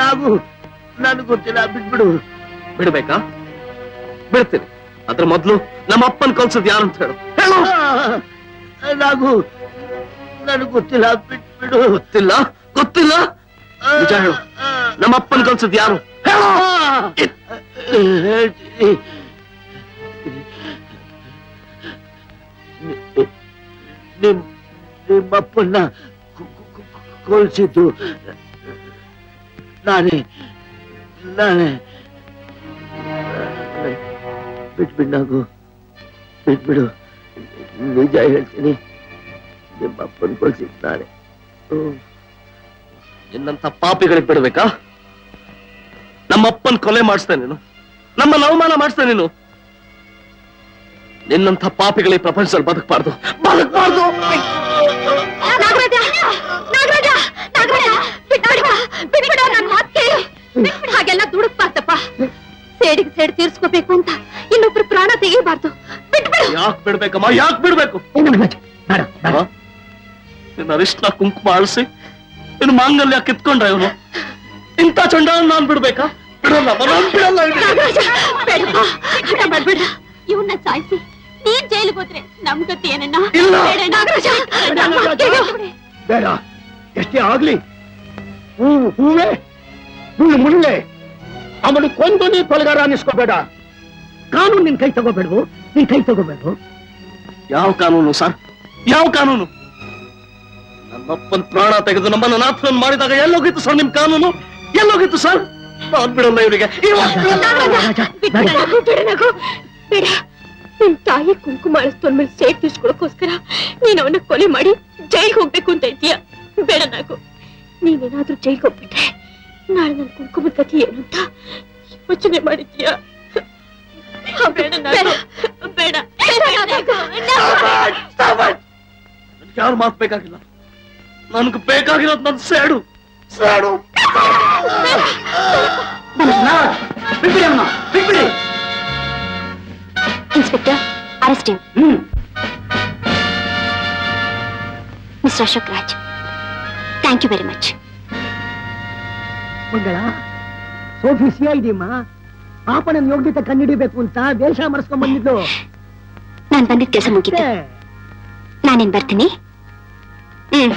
ನಾವು ನಾನು ಗೊತ್ತಿಲ್ಲ ಬಿಟ್ಬಿಡು ಬಿಡ್ಬೇಕಾ ಬಿಡ್ತೀನಿ ಅದ್ರ ಮೊದ್ಲು ನಮ್ಮ ಅಪ್ಪನ್ ಕಲ್ಸದ್ ಯಾರಂತ ಹೇಳು ಹೇಳು ನಾವು ನನಗೆ ಗೊತ್ತಿಲ್ಲ ಬಿಟ್ಬಿಡು ಗೊತ್ತಿಲ್ಲ ಗೊತ್ತಿಲ್ಲ ನಿಜ ಹೇಳು ನಮ್ಮ ಕಲ್ಸದ್ ಯಾರು. ನಿಮ್ ನಿಮ್ಮಪ್ಪನ್ನ ಕೊಲ್ಸಿದ್ದು ನಾನೇ ನಾನೇ. ಬಿಟ್ಬಿಡ್ನಾಗು ಬಿಟ್ಬಿಡು. ನಿಜ ಹೇಳ್ತೀನಿ ನಿಮ್ಮಪ್ಪನ ಕೊಲ್ಸಿದ್ದು ನಾನೇ. ಹ್ಮ್. ನಿನ್ನಂತ ಪಾಪಿಗಳಿಗೆ ಬಿಡ್ಬೇಕಾ? ನಮ್ಮ ಅಪ್ಪನ್ ಕೊಲೆ ಮಾಡಿಸ್ತೇನೆ ನೀನು. ನಮ್ಮನ್ನ ಅವಮಾನ ಮಾಡಿಸ್ತೇನೆ ನೀನು. ನಿನ್ನಂತ ಪಾಪಿಗಳಿಗೆ ಪ್ರಪಂಚದಲ್ಲಿ ಬದುಕಬಾರ್ದು. ಬದುಕಬಾರ್ದು! ಹಾಗೆಲ್ಲ ದುಡುಕ್ಬಾರ್ದಪ್ಪ. ಸೇಡಿಗೆ ಸೇಡ್ ತೀರ್ಸ್ಕೋಬೇಕು ಅಂತ ಇನ್ನೊಬ್ರು ಪ್ರಾಣ ತೆಗಿಬಾರ್ದು ಯಾಕೆ ಬಿಡ್ಬೇಕಮ್ಮ? ಯಾಕೆ ಬಿಡ್ಬೇಕು? ನಿನ್ನ ಅರಿಶಿನ ಕುಂಕುಮ ಅಳಿಸಿ ನಿನ್ನ ಮಾಂಗಲ್ಯ ಕಿತ್ಕೊಂಡ್ರ ಇವನು? ಇಂಥ ಚಂಡ ನಾನ್ ಬಿಡ್ಬೇಕಾ? ಬಿಡಲ್ಲ ನಾನ್ ಬಿಡಲ್ಲ ಮಾಡ್ಬೇಡ. ಇವನ್ನ ಸಾಯಿಸಿ ನೀನ್ ಜೈಲಿಗೆ ಹೋದ್ರೆ ನಮ್ ಗತಿ ಏನಣ್ಣ ಇಲ್ಲ. ಬೇಡ ಎಷ್ಟೇ ಆಗ್ಲಿ ಹೂ ಹೂವೆ ಮುಳ್ಳು ಮುಳ್ಳೆ. ಅವನು ಕೊಂದು ನೀ ಕೊಲೆಗಾರ ಅನ್ನಿಸ್ಕೋಬೇಡ. ಕಾನೂನು ನಿನ್ ಕೈ ತಗೋಬೇಡವು? ನಿನ್ ಕೈ ತಗೋಬೇಡ್ವು? ಯಾವ ಕಾನೂನು ಸರ್? ಯಾವ ಕಾನೂನು? ನಮ್ಮಪ್ಪನ್ ಪ್ರಾಣ ತೆಗೆದು ನಮ್ಮನ್ನ ನಾಥನ್ ಮಾಡಿದಾಗ ಎಲ್ಲೋಗಿತ್ತು ಸರ್ ನಿಮ್ ಕಾನೂನು? ಎಲ್ಲೋಗಿತ್ತು ಸರ್? ನಾನ್ ಬಿಡಲ್ಲ ಇವರಿಗೆ ನಿಮ್ ಬಿಡು ನಿನ್ ತಾಯಿ ಕುಂಕುಮ ಅಳಿಸ್ತೋನ್ ಮೇಲೆ ಸೇಫ್ ನೀನ್ ಅವನ ಕೊಲೆ ಮಾಡಿ ಜೈಲ್ಗೆ ಹೋಗ್ಬೇಕು ಅಂತ ಇದೀಯ ಬೇಡ ನಾಗು. ನೀನೇನಾದ್ರೂ ಜೈಲ್ಗೆ ಹೋಗ್ಬಿಟ್ರೆ ನಾಳೆ ನನ್ ಕುಂಕುಮ ಗತಿ ಏನು ಅಂತ ಯೋಚನೆ ಮಾಡಿದ್ಯಾ ಬೇಡ ಬೇಡ. ಯಾರು ಮಾತ್ ಬೇಕಾಗಿಲ್ಲ? ನನ್ಗೆ ಬೇಕಾಗಿರೋದು ನನ್ ಸೇಡು. ಸೇಡು. Inspector arrest mister Ashok Raj thank you very much. ಮಂಗಳ ಸೋಫಿ ಸಿಐಡಿಮ್ಮ ಪಾಪನ ಯೋಗ್ಯತೆ ಕಂಡಿಡಿಬೇಕು ಅಂತ ದೇಶ ಮರೆಸ್ಕೊಂಡ್ ಬಂದಿದ್ದು. ನಾನ್ ಬಂದಿದ್ದ ಕೆಲಸ ಮುಗಿತೆ. ನಾನೇನ್ ಬರ್ತೀನಿ? ಹ್ಮ್.